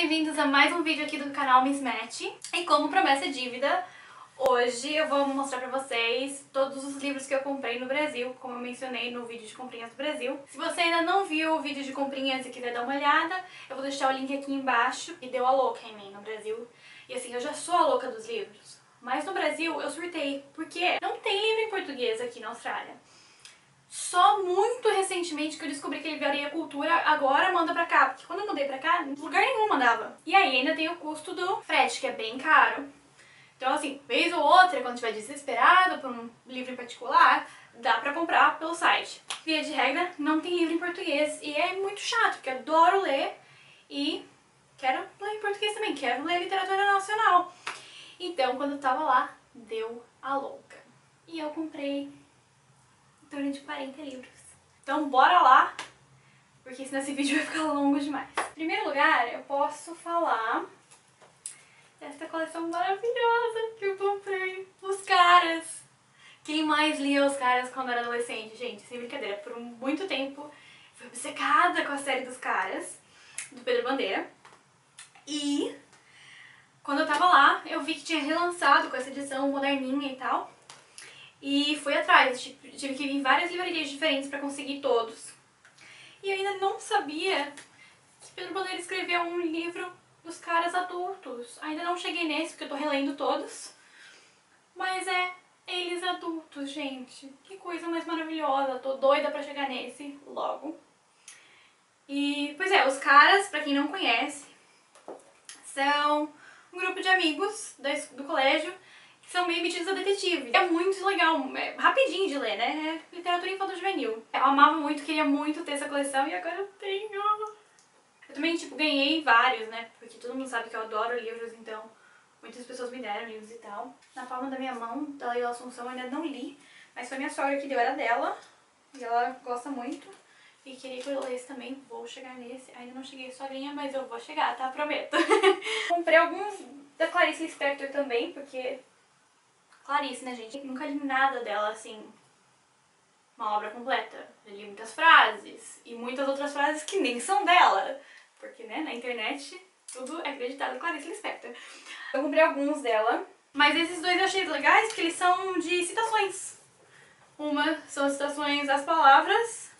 bem-vindos a mais um vídeo aqui do canal Miss Match. E como promessa e dívida, hoje eu vou mostrar pra vocês todos os livros que eu comprei no Brasil, como eu mencionei no vídeo de comprinhas do Brasil. Se você ainda não viu o vídeo de comprinhas e quiser dar uma olhada, eu vou deixar o link aqui embaixo. E deu a louca em mim no Brasil. E assim, eu já sou a louca dos livros. Mas no Brasil eu surtei, porque não tem livro em português aqui na Austrália. Só muito recentemente que eu descobri que livraria Cultura agora manda pra cá. Porque quando eu mudei pra cá, lugar nenhum mandava. E aí ainda tem o custo do frete, que é bem caro. Então assim, vez ou outra, quando estiver desesperado por um livro em particular, dá pra comprar pelo site. Via de regra, não tem livro em português. E é muito chato, porque adoro ler e quero ler em português também. Quero ler literatura nacional. Então, quando eu tava lá, deu a louca. E eu comprei torno de 40 livros. Então bora lá, porque senão esse vídeo vai ficar longo demais. Em primeiro lugar, eu posso falar dessa coleção maravilhosa que eu comprei. Os Caras. Quem mais lia Os Caras quando era adolescente? Gente, sem brincadeira, por muito tempo fui obcecada com a série dos Caras, do Pedro Bandeira. E quando eu tava lá, eu vi que tinha relançado com essa edição moderninha e tal. E fui atrás, tive que ir em várias livrarias diferentes pra conseguir todos. E eu ainda não sabia que Pedro Bandeira escreveu um livro dos caras adultos. Ainda não cheguei nesse, porque eu tô relendo todos. Mas é eles adultos, gente. Que coisa mais maravilhosa. Tô doida pra chegar nesse logo. E, pois é, os caras, pra quem não conhece, são um grupo de amigos do colégio são meio metidos a detetive. É muito legal, é rapidinho de ler, né? É literatura infanto-juvenil. Eu amava muito, queria muito ter essa coleção e agora eu tenho. Eu também, tipo, ganhei vários, né? Porque todo mundo sabe que eu adoro livros, então muitas pessoas me deram livros e tal. Na palma da minha mão, da Leila Assunção, eu ainda não li, mas foi minha sogra que deu, era dela. E ela gosta muito. E queria que eu lesse também, vou chegar nesse. Ainda não cheguei sozinha, mas eu vou chegar, tá? Prometo. Comprei alguns da Clarice Lispector também, porque... Clarice, né, gente? Nunca li nada dela, assim, uma obra completa. Eu li muitas frases, e muitas outras frases que nem são dela. Porque, né, na internet, tudo é acreditado Clarice Lispector. Eu comprei alguns dela, mas esses dois eu achei legais porque eles são de citações. Uma são citações das palavras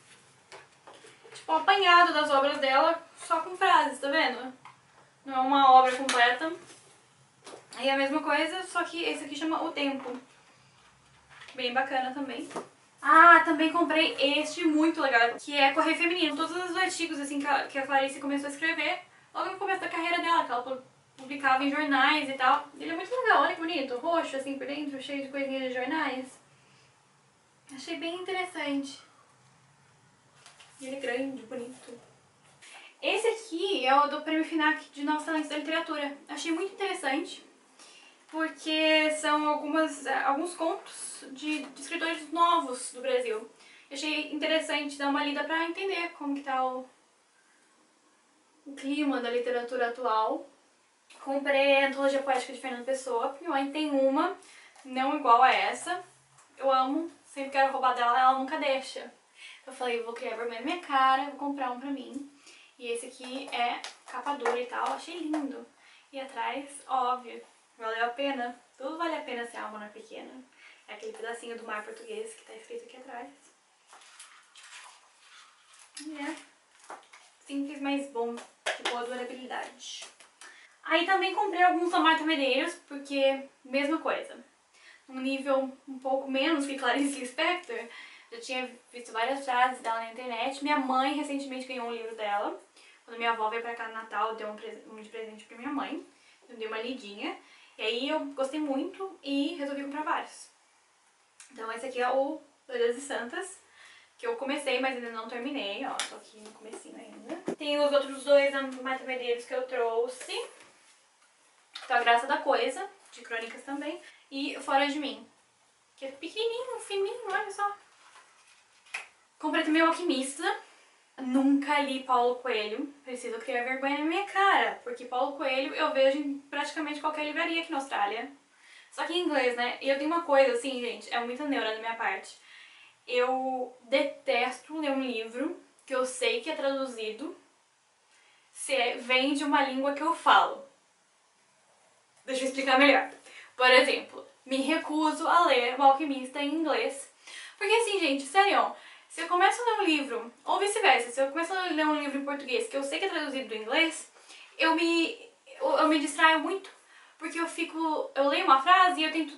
tipo, um apanhado das obras dela, só com frases, tá vendo? Não é uma obra completa. Aí a mesma coisa, só que esse aqui chama O Tempo. Bem bacana também. Ah, também comprei este muito legal, que é Correio Feminino. Todos os artigos assim, que a Clarice começou a escrever, logo no começo da carreira dela, que ela publicava em jornais e tal. Ele é muito legal, olha que bonito, roxo assim por dentro, cheio de coisinhas de jornais. Achei bem interessante. Ele é grande, bonito. Esse aqui é o do Prêmio FINAC de Novos Talentos da Literatura. Achei muito interessante, porque são algumas, alguns contos de, de escritores novos do Brasil. Achei interessante dar uma lida pra entender como que tá o, o clima da literatura atual. Comprei a Antologia Poética de Fernando Pessoa. Minha mãe tem uma, não igual a essa. Eu amo, sempre quero roubar dela, ela nunca deixa. Eu falei, vou criar na minha cara, vou comprar um pra mim. E esse aqui é capa dura e tal, achei lindo. E atrás, óbvio, valeu a pena. Tudo vale a pena se a alma é pequena. É aquele pedacinho do mar português que tá escrito aqui atrás. E é simples, mas bom, de boa durabilidade. Aí também comprei alguns Marta Medeiros, porque mesma coisa. Um nível um pouco menos que Clarice Lispector, já tinha visto várias frases dela na internet. Minha mãe recentemente ganhou um livro dela. Quando minha avó veio pra cá no Natal, deu um, um de presente pra minha mãe. Eu dei uma lidinha. E aí eu gostei muito e resolvi comprar vários. Então esse aqui é o Doidas e Santas, que eu comecei, mas ainda não terminei. Ó, tô aqui no comecinho ainda. Tem os outros dois Medeiros que eu trouxe. Então A Graça da Coisa, de crônicas também. E Fora de Mim, que é pequenininho, fininho, olha só. Comprei também o Alquimista. Nunca li Paulo Coelho. Preciso criar vergonha na minha cara, porque Paulo Coelho eu vejo em praticamente qualquer livraria aqui na Austrália. Só que em inglês, né? E eu tenho uma coisa assim, gente, é muita neura da minha parte. Eu detesto ler um livro que eu sei que é traduzido se vem de uma língua que eu falo. Deixa eu explicar melhor. Por exemplo, me recuso a ler O Alquimista em inglês. Porque assim, gente, sério, se eu começo a ler um livro, ou vice-versa, se eu começo a ler um livro em português que eu sei que é traduzido do inglês, eu me, eu, eu me distraio muito. Porque eu fico, eu leio uma frase e eu tento,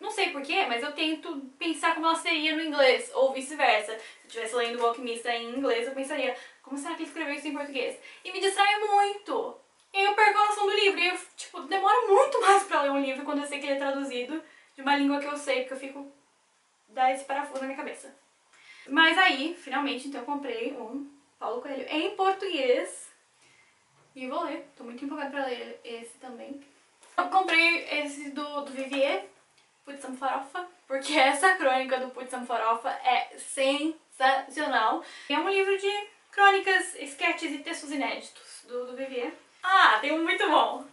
não sei porquê, mas eu tento pensar como ela seria no inglês, ou vice-versa. Se eu estivesse lendo O Alquimista em inglês, eu pensaria, como será que ele escreveu isso em português? E me distrai muito. E eu perco a noção do livro. E eu, tipo, demoro muito mais pra ler um livro quando eu sei que ele é traduzido de uma língua que eu sei, porque eu fico... dá esse parafuso na minha cabeça. Mas aí, finalmente, então eu comprei um Paulo Coelho em português. E vou ler. Tô muito empolgada pra ler esse também. Eu comprei esse do, do Vivier, Putzam Farofa, porque essa crônica do Putzam Farofa é sensacional. É um livro de crônicas, sketches e textos inéditos do, do Vivier. Ah, tem um muito bom.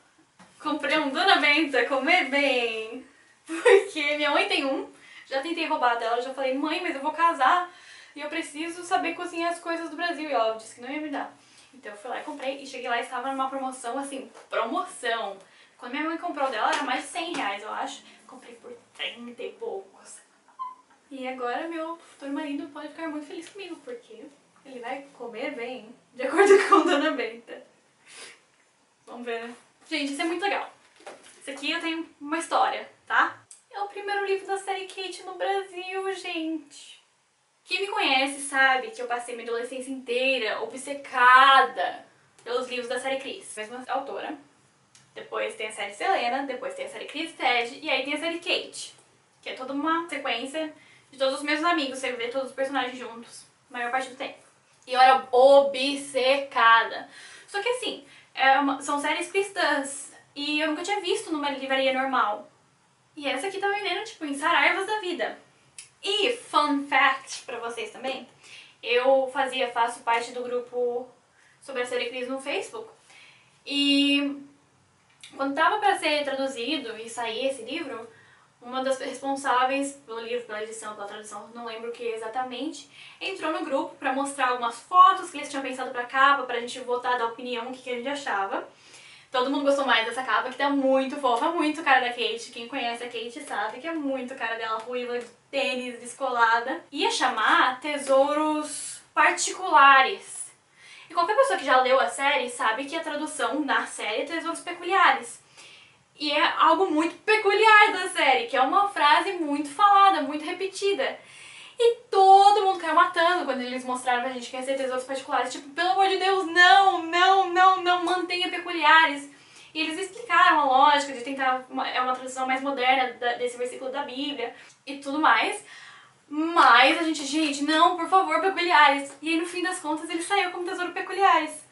Comprei um Dona Benta, comer bem. Porque minha mãe tem um. Já tentei roubar dela, já falei, mãe, mas eu vou casar e eu preciso saber cozinhar as coisas do Brasil. E ela disse que não ia me dar. Então eu fui lá e comprei e cheguei lá e estava numa promoção, assim, promoção. Quando minha mãe comprou dela era mais de 100 reais, eu acho. Comprei por 30 e poucos. E agora meu futuro marido pode ficar muito feliz comigo, porque ele vai comer bem, de acordo com Dona Benta. Vamos ver, né? Gente, isso é muito legal. Isso aqui eu tenho uma história, tá? É o primeiro livro da série Kate no Brasil, gente. Quem me conhece sabe que eu passei minha adolescência inteira obcecada pelos livros da série Cris. Mesma autora. Depois tem a série Selena, depois tem a série Cris Ted, e aí tem a série Kate. Que é toda uma sequência de todos os meus amigos, você vê todos os personagens juntos, a maior parte do tempo. E eu era obcecada. Só que assim, é uma, são séries cristãs. E eu nunca tinha visto numa livraria normal. E essa aqui tá vendendo, tipo, em Saraivas da Vida. E, fun fact pra vocês também, eu fazia, faço parte do grupo sobre a série Cris no Facebook. E quando tava pra ser traduzido e sair esse livro, uma das responsáveis pelo livro, pela edição, pela tradução, não lembro o que exatamente, entrou no grupo pra mostrar algumas fotos que eles tinham pensado pra capa, pra gente votar, dar opinião, o que, que a gente achava. Todo mundo gostou mais dessa capa, que tá muito fofa, muito cara da Kate. Quem conhece a Kate sabe que é muito cara dela, ruiva, de tênis, descolada. Ia chamar Tesouros Particulares. E qualquer pessoa que já leu a série sabe que a tradução na série é Tesouros Peculiares. E é algo muito peculiar da série, que é uma frase muito falada, muito repetida. E todo mundo caiu matando quando eles mostraram pra gente que ia ser tesouros particulares. Tipo, pelo amor de Deus, não, não, não, não, mantenha peculiares. E eles explicaram a lógica de tentar, uma, é uma tradução mais moderna da, desse versículo da Bíblia e tudo mais. Mas a gente, gente, não, por favor, peculiares. E aí no fim das contas ele saiu como tesouro peculiares.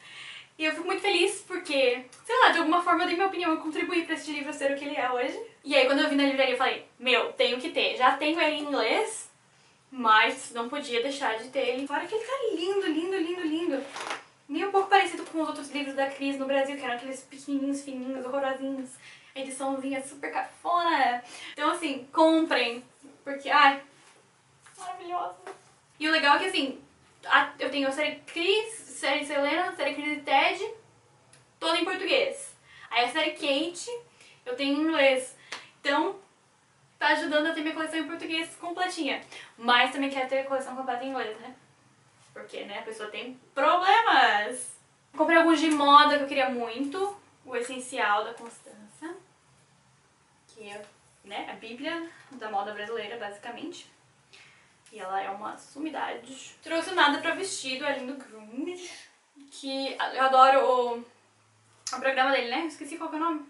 E eu fico muito feliz porque, sei lá, de alguma forma eu dei minha opinião, eu contribuí pra esse livro ser o que ele é hoje. E aí quando eu vi na livraria eu falei, meu, tenho que ter. Já tenho ele em inglês, mas não podia deixar de ter ele. Fora que ele tá lindo, lindo, lindo, lindo. Nem um pouco parecido com os outros livros da Cris no Brasil, que eram aqueles pequenininhos, fininhos, horrorosinhos. A ediçãozinha super cafona. Então assim, comprem. Porque, ai, maravilhosa. E o legal é que assim, a, eu tenho a série Cris, série Selena, série Cris e Ted, toda em português. Aí a série Kate, eu tenho em inglês. Então, tá ajudando a ter minha coleção em português completinha. Mas também quero ter a coleção completa em inglês, né? Porque, né, a pessoa tem problemas. Comprei alguns de moda que eu queria muito. O Essencial da Constança. Que é, né, a bíblia da moda brasileira, basicamente. E ela é uma sumidade. Trouxe nada pra vestido, é lindo grunge. Que eu adoro o, o programa dele, né? Esqueci qual é o nome.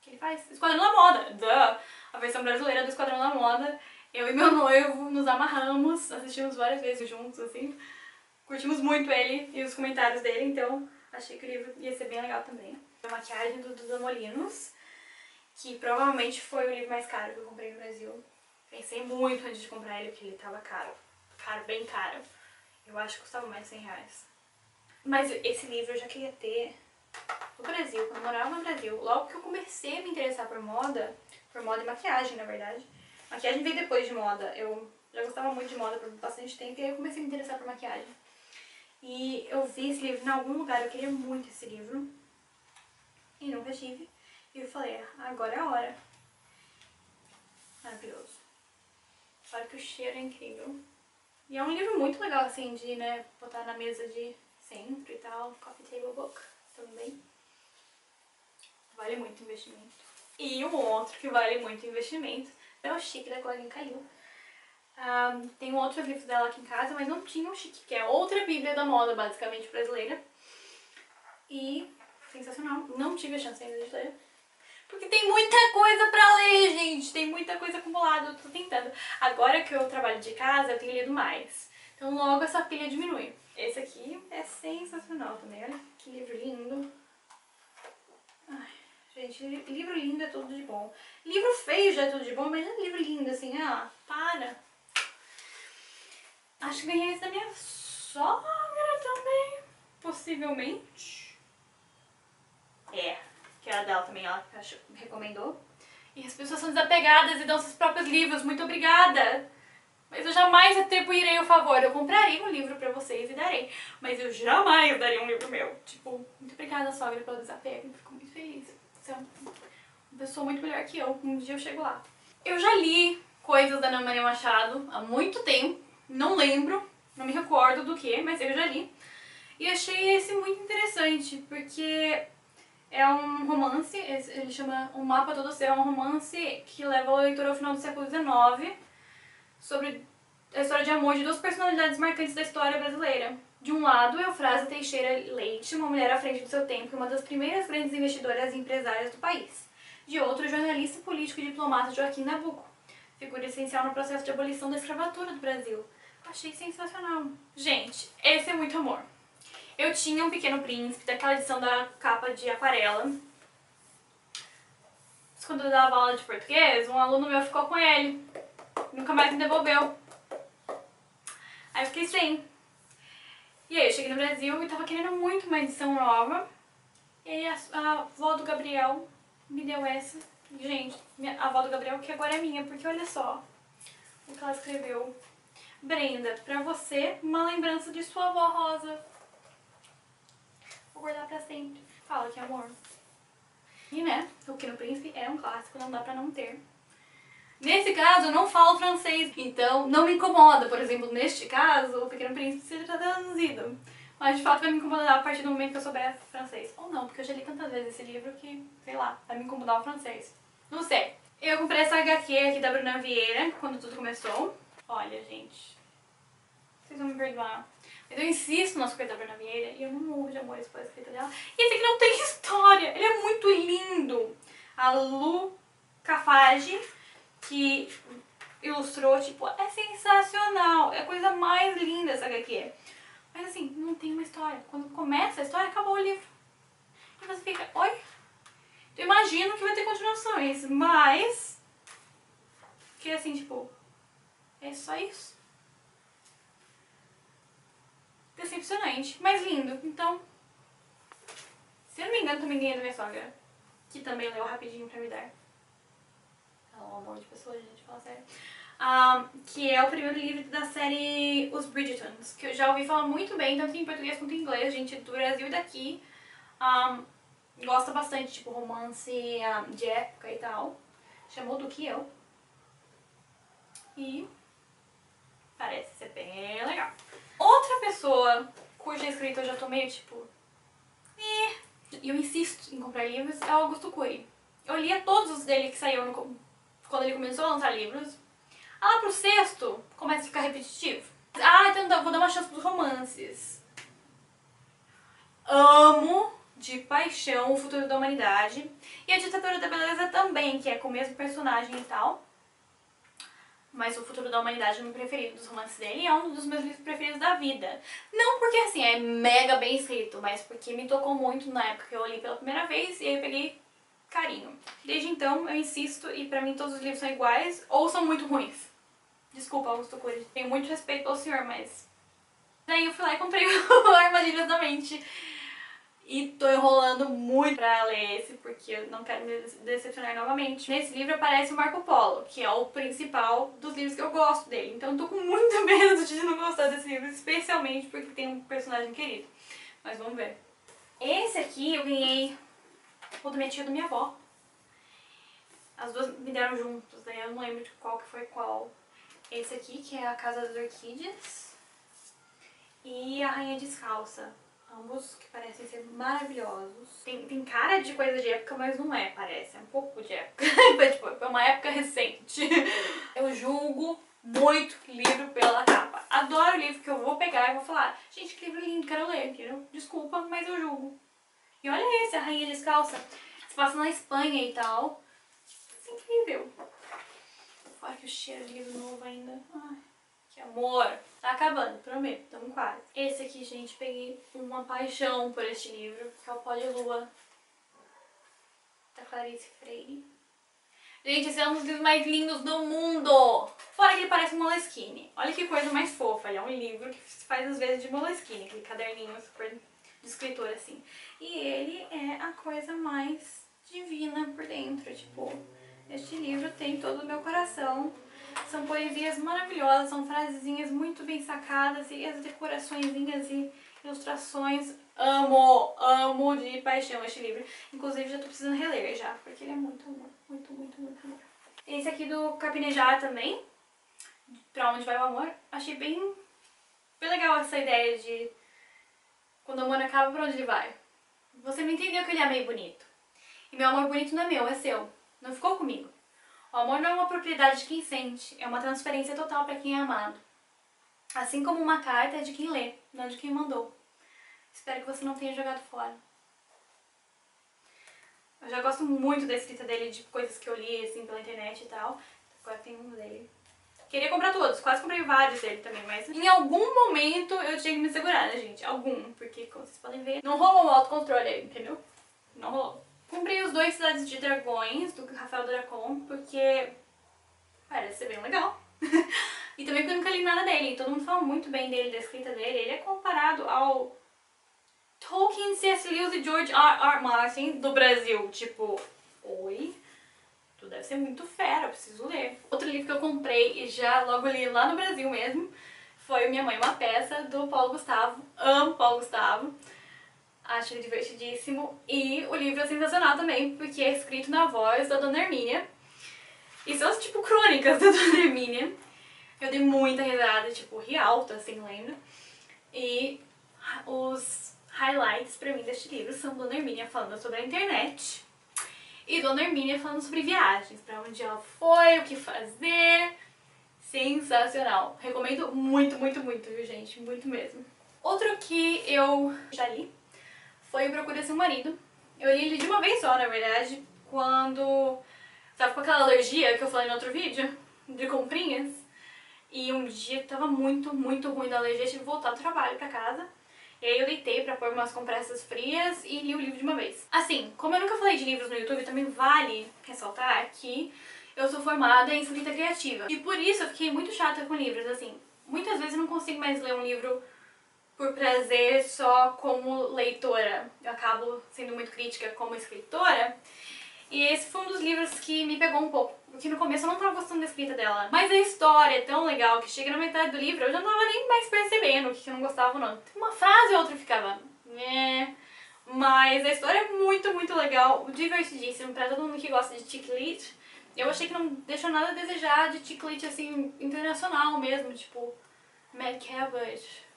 Que ele faz? Esquadrão da Moda. Duh! A versão brasileira do Esquadrão da Moda. Eu e meu noivo nos amarramos, assistimos várias vezes juntos, assim. Curtimos muito ele e os comentários dele, então achei que o livro ia ser bem legal também. A maquiagem do Duda Molinos, que provavelmente foi o livro mais caro que eu comprei no Brasil. Pensei muito antes de comprar ele, porque ele tava caro. Caro, bem caro. Eu acho que custava mais de 100 reais. Mas esse livro eu já queria ter no Brasil, quando eu morava no Brasil. Logo que eu comecei a me interessar por moda, por moda e maquiagem, na verdade. Maquiagem veio depois de moda. Eu já gostava muito de moda por bastante tempo e aí eu comecei a me interessar por maquiagem. E eu vi esse livro em algum lugar, eu queria muito esse livro. E nunca tive. E eu falei, agora é a hora. Maravilhoso. Fora que o cheiro é incrível. E é um livro muito legal, assim, de, né, botar na mesa de centro e tal. Coffee Table Book também. Vale muito investimento. E um outro que vale muito investimento é o Chique da Corinne Calil. Um, tem um outro livro dela aqui em casa, mas não tinha o Chique, que é outra bíblia da moda, basicamente, brasileira. E sensacional. Não tive a chance ainda de ler. Porque tem muita coisa pra ler, gente. Tem muita coisa acumulada. Eu tô tentando. Agora que eu trabalho de casa, eu tenho lido mais. Então logo essa pilha diminui. Esse aqui é sensacional também. Olha que livro lindo. Gente, livro lindo é tudo de bom. Livro feio já é tudo de bom, mas é livro lindo assim, ah, para. Acho que ganhei esse da minha sogra também. Possivelmente. É, que era dela também, ela recomendou. E as pessoas são desapegadas e dão seus próprios livros. Muito obrigada! Mas eu jamais atribuirei o favor. Eu comprarei um livro pra vocês e darei. Mas eu jamais daria um livro meu. Tipo, muito obrigada, sogra, pelo desapego. Fico muito feliz. Você uma pessoa muito melhor que eu. Um dia eu chego lá. Eu já li coisas da Ana Maria Machado há muito tempo. Não lembro, não me recordo do que, mas eu já li. E achei esse muito interessante, porque é um romance, ele chama O Mapa Todo Seu, é um romance que leva o leitor ao final do século XIX sobre a história de amor de duas personalidades marcantes da história brasileira. De um lado, Eufrásia Teixeira Leite, uma mulher à frente do seu tempo e uma das primeiras grandes investidoras e empresárias do país. De outro, jornalista político e diplomata Joaquim Nabuco, figura essencial no processo de abolição da escravatura do Brasil. Achei sensacional. Gente, esse é muito amor. Eu tinha um Pequeno Príncipe, daquela edição da capa de aquarela. Mas quando eu dava aula de português, um aluno meu ficou com ele. Nunca mais me devolveu. Aí eu fiquei sem. E aí eu cheguei no Brasil e tava querendo muito uma edição nova. E aí a, a avó do Gabriel me deu essa. Gente, minha, a avó do Gabriel que agora é minha, porque olha só o que ela escreveu. Brenda, pra você, uma lembrança de sua avó Rosa. Vou guardar pra sempre. Fala que amor. E né, o Pequeno Príncipe é um clássico, não dá pra não ter. Nesse caso, eu não falo francês, então não me incomoda, por exemplo, neste caso, o Pequeno Príncipe seja traduzido. Mas de fato vai me incomodar a partir do momento que eu souber francês. Ou não, porque eu já li tantas vezes esse livro que, sei lá, vai me incomodar o francês. Não sei. Eu comprei essa HQ aqui da Bruna Vieira, quando tudo começou. Olha, gente. Vocês vão me perdoar. Mas eu insisto nas coisas da Bruna Vieira e eu não morro de amores pela escrita dela. E esse aqui não tem história. Ele é muito lindo. A Lu Cafage que ilustrou, tipo, é sensacional, é a coisa mais linda essa HQ. Mas assim, não tem uma história. Quando começa a história, acabou o livro. E você fica, oi? Eu imagino que vai ter continuações, mas... Que assim, tipo, é só isso. Decepcionante, mas lindo. Então, se eu não me engano, também ganhei da minha sogra, que também leu rapidinho pra me dar é um amor de pessoa, gente, fala sério. Um, que é o primeiro livro da série Os Bridgertons, que eu já ouvi falar muito bem, tanto em português quanto em inglês, gente do Brasil e daqui. Um, gosta bastante, tipo, romance um, de época e tal. Chamou do que eu. E parece ser bem legal. Outra pessoa cuja escrita eu já tô meio, tipo... E eu insisto em comprar livros é o Augusto Cury. Eu lia todos os dele que saiu no quando ele começou a lançar livros. Ah, lá pro sexto, começa a ficar repetitivo. Ah, então vou dar uma chance pros romances. Amo de paixão o futuro da humanidade. E a ditadura da beleza também, que é com o mesmo personagem e tal. Mas o futuro da humanidade é o meu preferido dos romances dele é um dos meus livros preferidos da vida. Não porque assim é mega bem escrito, mas porque me tocou muito na época que eu li pela primeira vez e aí eu peguei carinho. Desde então eu insisto e pra mim todos os livros são iguais ou são muito ruins. Desculpa, Augusto Cury, tenho muito respeito pelo senhor, mas... Daí eu fui lá e comprei o Armadilhas da Mente. E tô enrolando muito pra ler esse, porque eu não quero me decepcionar novamente. Nesse livro aparece o Marco Polo, que é o principal dos livros que eu gosto dele. Então eu tô com muito medo de não gostar desse livro, especialmente porque tem um personagem querido. Mas vamos ver. Esse aqui eu ganhei o do minha tia e do minha avó. As duas me deram juntos, daí eu não lembro de qual que foi qual. Esse aqui, que é a Casa das Orquídeas. E a Rainha Descalça. Ambos que parecem ser maravilhosos. Tem, tem cara de coisa de época, mas não é, parece. É um pouco de época. tipo, é uma época recente. Eu julgo muito livro pela capa. Adoro livro que eu vou pegar e vou falar, gente, que livro lindo, quero ler, entendeu? Desculpa, mas eu julgo. E olha esse, a Rainha Descalça. Se passa na Espanha e tal. Isso é incrível. Fora que o cheiro de livro novo ainda. Ai, que amor. Tá acabando, prometo, tamo quase. Esse aqui, gente, peguei uma paixão por este livro, que é o Pó de Lua, da Clarice Freire. Gente, esse é um dos livros mais lindos do mundo! Fora que ele parece um Moleskine. Olha que coisa mais fofa. Ele é um livro que faz às vezes de Moleskine, aquele caderninho super escritor assim. E ele é a coisa mais divina por dentro. Tipo, este livro tem todo o meu coração. São poesias maravilhosas, são frasezinhas muito bem sacadas e as decoraçõezinhas e ilustrações. Amo, amo de paixão este livro. Inclusive já tô precisando reler já, porque ele é muito amor, muito, muito, muito amor. Esse aqui do Capinejar também, Pra Onde Vai o Amor. Achei bem, bem legal essa ideia de quando o amor acaba, pra onde ele vai. Você me entendeu que ele é meio bonito. E meu amor bonito não é meu, é seu. Não ficou comigo. O amor não é uma propriedade de quem sente, é uma transferência total para quem é amado. Assim como uma carta é de quem lê, não de quem mandou. Espero que você não tenha jogado fora. Eu já gosto muito da escrita dele, de coisas que eu li assim pela internet e tal. Agora tem um dele. Queria comprar todos, quase comprei vários dele também, mas em algum momento eu tinha que me segurar, né, gente? Algum, porque como vocês podem ver, não rolou o autocontrole aí, entendeu? Não rolou. Comprei os dois Cidades de Dragões, do Rafael Dracon, porque parece ser bem legal. e também porque eu nunca li nada dele. Todo mundo fala muito bem dele, da escrita dele. Ele é comparado ao Tolkien, C.S. Lewis e George R. R. Martin do Brasil. Tipo, oi? Deve ser muito fera, eu preciso ler. Outro livro que eu comprei e já logo li lá no Brasil mesmo foi Minha Mãe Uma Peça, do Paulo Gustavo. Amo Paulo Gustavo. Acho ele divertidíssimo. E o livro é sensacional também, porque é escrito na voz da Dona Hermínia. E são, tipo, crônicas da Dona Hermínia. Eu dei muita risada, tipo, ri alto, assim, lembra? E os highlights pra mim deste livro são Dona Hermínia falando sobre a internet e Dona Hermínia falando sobre viagens, pra onde ela foi, o que fazer. Sensacional. Recomendo muito, muito, muito, viu, gente? Muito mesmo. Outro que eu já li foi Procura Seu Marido. Eu li ele de uma vez só, na verdade, quando tava com aquela alergia que eu falei no outro vídeo, de comprinhas. E um dia tava muito, muito ruim da alergia, tive que voltar do trabalho pra casa. E aí eu deitei pra pôr umas compressas frias e li o livro de uma vez. Assim, como eu nunca falei de livros no YouTube, também vale ressaltar que eu sou formada em escrita criativa. E por isso eu fiquei muito chata com livros, assim. Muitas vezes eu não consigo mais ler um livro por prazer só como leitora. Eu acabo sendo muito crítica como escritora. E esse foi um dos livros que me pegou um pouco, porque no começo eu não tava gostando da escrita dela. Mas a história é tão legal que chega na metade do livro eu já não tava nem mais percebendo o que eu não gostava não. Uma frase ou outra ficava... É... Mas a história é muito, muito legal, divertidíssimo pra todo mundo que gosta de chick lit. Eu achei que não deixou nada a desejar de chick lit, assim, internacional mesmo, tipo... Mad Cabbage,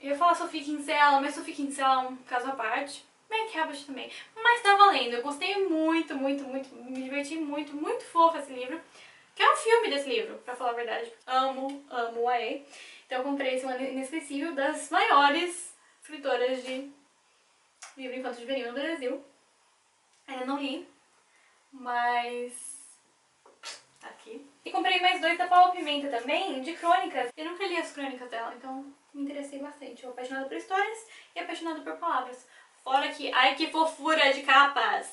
eu ia falar Sophie Kinsella, mas Sophie Kinsella é um caso à parte. Meg Cabot também. Mas tá valendo. Eu gostei muito, muito, muito. Me diverti muito. Muito fofo esse livro. Quero um filme desse livro, pra falar a verdade. Amo, amo o AE. Então eu comprei esse ano inesquecível das maiores escritoras de livro infanto juvenil no Brasil. Ainda não li, mas tá aqui. E comprei mais dois da Paula Pimenta também, de crônicas. Eu nunca li as crônicas dela, então me interessei bastante. Eu apaixonada por histórias e apaixonada por palavras. Fora que, ai que fofura de capas!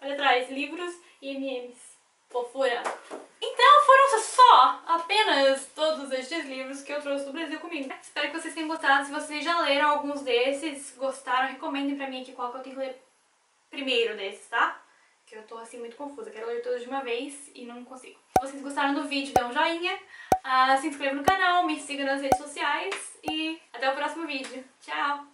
Olha atrás, livros e MMs. Fofura. Então foram só apenas todos estes livros que eu trouxe do Brasil comigo. Espero que vocês tenham gostado. Se vocês já leram alguns desses, gostaram, recomendem pra mim aqui qual que eu tenho que ler primeiro desses, tá? Que eu tô assim muito confusa, quero ler todos de uma vez e não consigo. Se vocês gostaram do vídeo, dê um joinha, uh, se inscreva no canal, me siga nas redes sociais e até o próximo vídeo. Tchau!